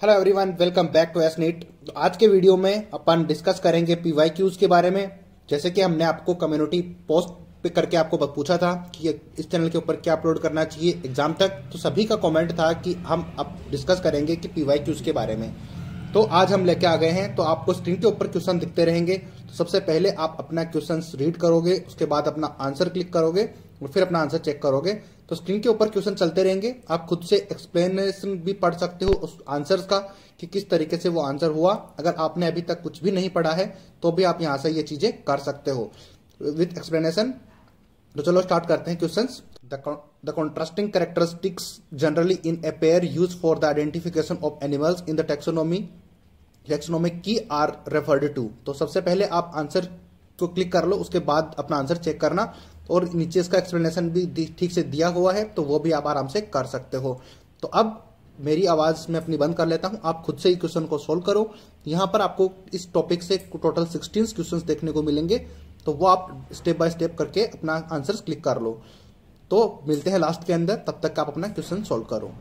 Hello everyone welcome back to ace NEET आज के video में अपन डिस्कस करेंगे पीवाई क्यूज के बारे में। जैसे कि हमने आपको कम्युनिटी पोस्ट पे करके आपको पूछा था कि इस चैनल के ऊपर क्या अपलोड करना चाहिए एग्ज़ाम तक। तो सभी का कमेंट था कि हम अब डिस्कस करेंगे कि पीवाई क्यूज के बारे में। तो आज हम लेके आ गए हैं। तो आपको स्क्रीन के ऊपर क्वेश्चन दिखते रहेंगे। तो सबसे पहले आप अपना क्वेश्चन रीड करोगे, उसके बाद अपना आंसर क्लिक करोगे और फिर अपना आंसर चेक करोगे। तो स्क्रीन के ऊपर क्वेश्चन चलते रहेंगे। आप खुद से एक्सप्लेनेशन भी पढ़ सकते हो उस आंसर्स का कि किस तरीके से वो आंसर हुआ। अगर आपने अभी तक कुछ भी नहीं पढ़ा है तो भी आप यहाँ से ये चीज़ें कर सकते हो। विथ एक्सप्लेनेशन तो चलो स्टार्ट करते हैं question the contrasting characteristics generally in a pair use for the identification of animals in the taxonomy taxonomic key are referred to तो सबसे पहले आप आंसर को क्लिक कर लो, उसके बाद अपना आंसर चेक करना और नीचे इसका एक्सप्लेनेशन भी ठीक से दिया हुआ है तो वो भी आप आराम से कर सकते हो। तो अब मेरी आवाज़ में अपनी बंद कर लेता हूँ। आप खुद से ही क्वेश्चन को सोल्व करो। यहाँ पर आपको इस टॉपिक से टोटल सिक्सटीन क्वेश्चन देखने को मिलेंगे तो वो आप स्टेप बाय स्टेप करके अपना आंसर क्लिक कर लो। तो मिलते हैं लास्ट के अंदर, तब तक आप अपना क्वेश्चन सोल्व करो।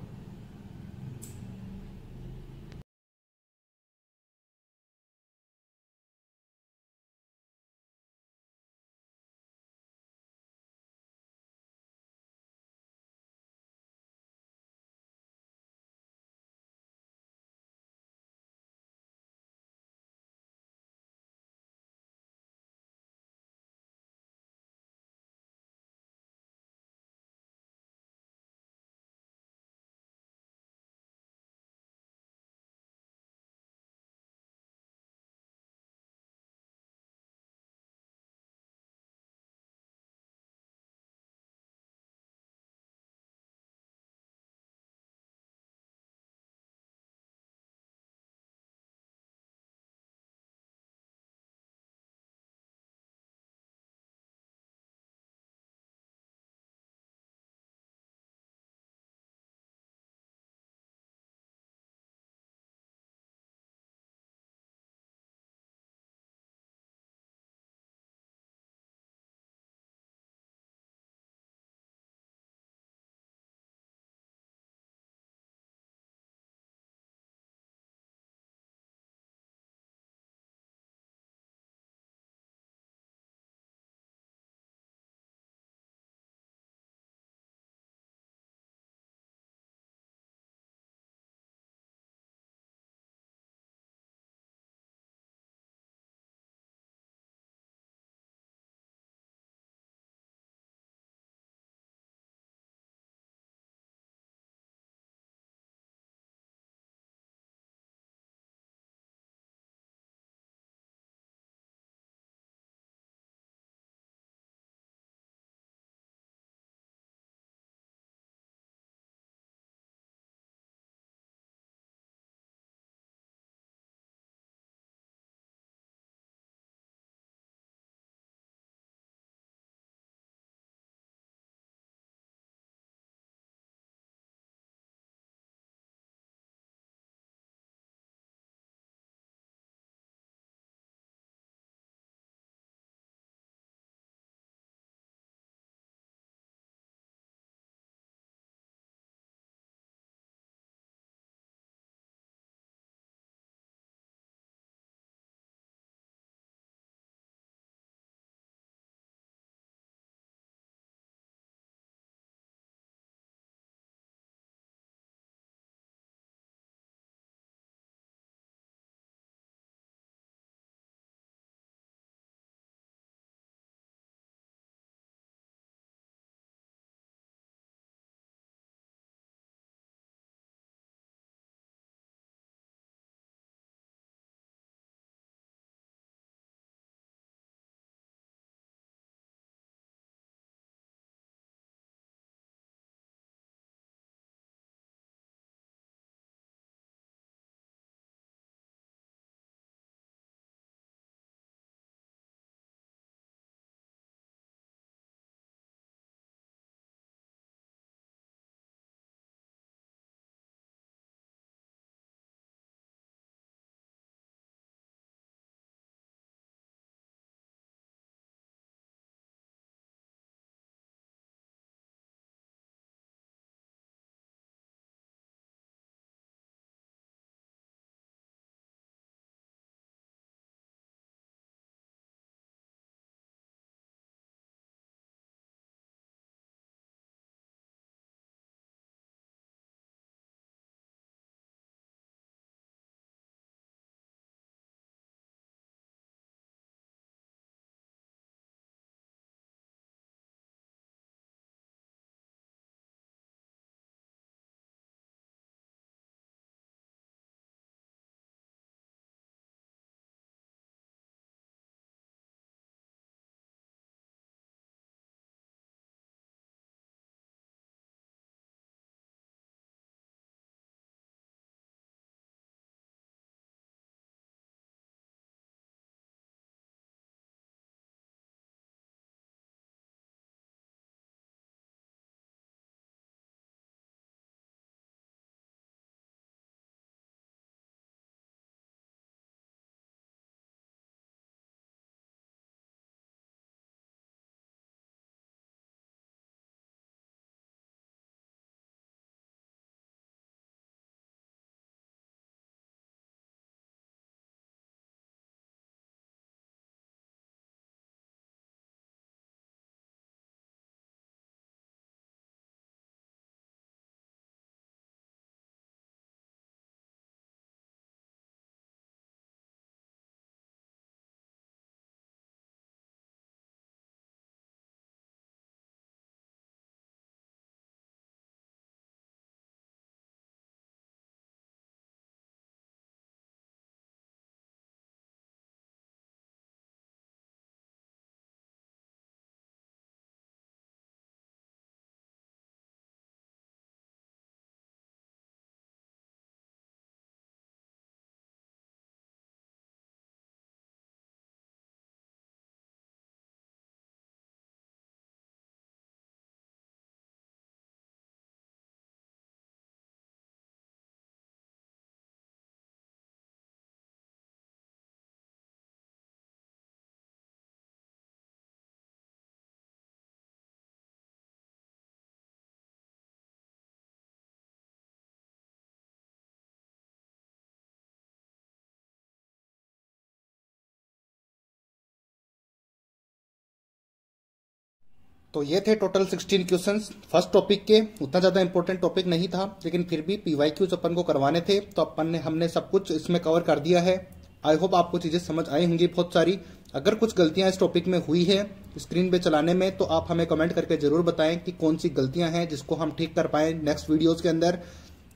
तो ये थे टोटल 16 क्वेश्चंस फ़र्स्ट टॉपिक के, उतना ज़्यादा इंपॉर्टेंट टॉपिक नहीं था, लेकिन फिर भी पीवाई क्यूज अपन को करवाने थे तो अपन ने, हमने सब कुछ इसमें कवर कर दिया है। आई होप आपको चीज़ें समझ आई होंगी बहुत सारी। अगर कुछ गलतियाँ इस टॉपिक में हुई है स्क्रीन पे चलाने में तो आप हमें कमेंट करके ज़रूर बताएँ कि कौन सी गलतियाँ हैं जिसको हम ठीक कर पाए नेक्स्ट वीडियोज़ के अंदर।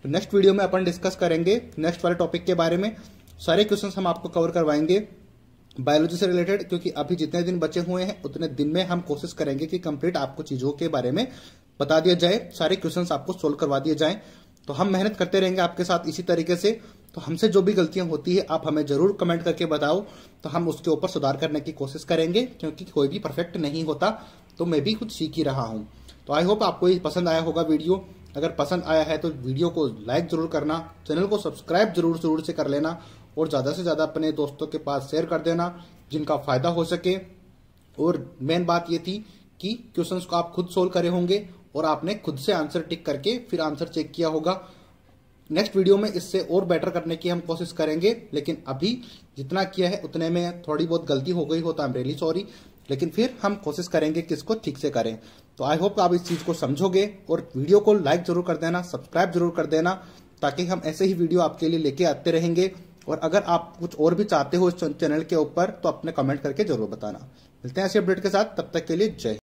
तो नेक्स्ट वीडियो में अपन डिस्कस करेंगे नेक्स्ट वाले टॉपिक के बारे में। सारे क्वेश्चन हम आपको कवर करवाएँगे। बायोलॉजी से रिलेटेड क्योंकि अभी जितने दिन बचे हुए हैं, उतने दिन में हम कोशिश करेंगे कि कंप्लीट आपको चीज़ों के बारे में बता दिया जाए, सारे क्वेश्चंस आपको सोल्व करवा दिए जाएँ। तो हम मेहनत करते रहेंगे आपके साथ इसी तरीके से। तो हमसे जो भी गलतियाँ होती है, आप हमें ज़रूर कमेंट करके बताओ। तो हम उसके ऊपर सुधार करने की कोशिश करेंगे, क्योंकि कोई भी परफेक्ट नहीं होता। तो मैं भी कुछ सीख ही रहा हूँ। तो आई होप आपको पसंद आया होगा वीडियो। अगर पसंद आया है तो वीडियो को लाइक ज़रूर करना, चैनल को सब्सक्राइब ज़रूर ज़रूर से कर लेना। और ज़्यादा से ज़्यादा अपने दोस्तों के पास शेयर कर देना, जिनका फ़ायदा हो सके। और मेन बात ये थी कि क्वेश्चंस को आप खुद सोल्व करे होंगे और आपने खुद से आंसर टिक करके फिर आंसर चेक किया होगा। नेक्स्ट वीडियो में इससे और बेटर करने की हम कोशिश करेंगे, लेकिन अभी जितना किया है उतने में थोड़ी बहुत गलती हो गई हो तो आई एम रियली सॉरी लेकिन फिर हम कोशिश करेंगे कि इसको ठीक से करें। तो आई होप आप इस चीज़ को समझोगे और वीडियो को लाइक ज़रूर कर देना सब्सक्राइब ज़रूर कर देना, ताकि हम ऐसे ही वीडियो आपके लिए लेके आते रहेंगे। और अगर आप कुछ और भी चाहते हो इस चैनल के ऊपर तो अपने कमेंट करके ज़रूर बताना। मिलते हैं ऐसे अपडेट के साथ, तब तक के लिए जय